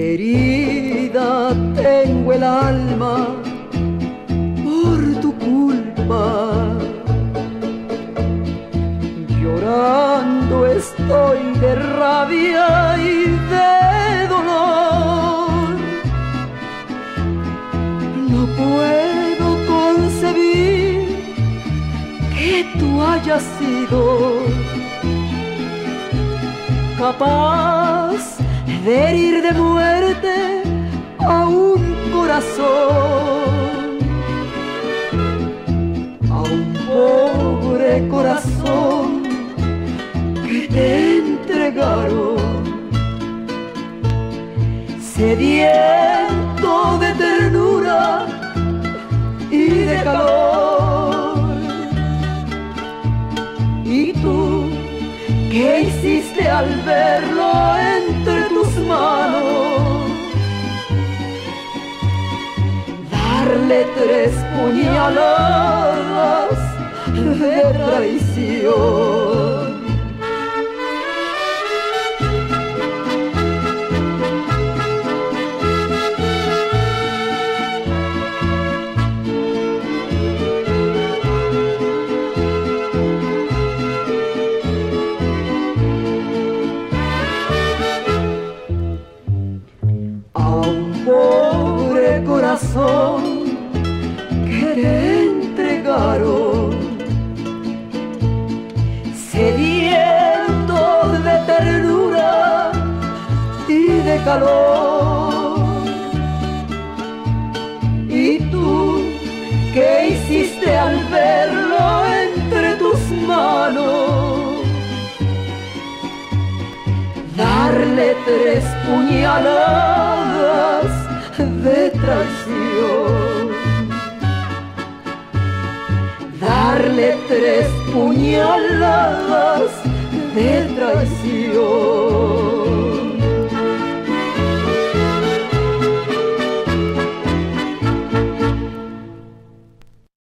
Herida tengo el alma por tu culpa. Llorando estoy de rabia y de dolor. No puedo concebir que tú hayas sido capaz de de muerte a un corazón, a un pobre corazón que te entregaron, sediento de ternura y de calor. Y tú, ¿qué hiciste al verlo entre Darle tres puñaladas de traición. Corazón que te entregaron, sediento de ternura y de calor. Y tú, ¿qué hiciste al verlo entre tus manos? darle tres puñaladas Darle tres puñaladas de traición.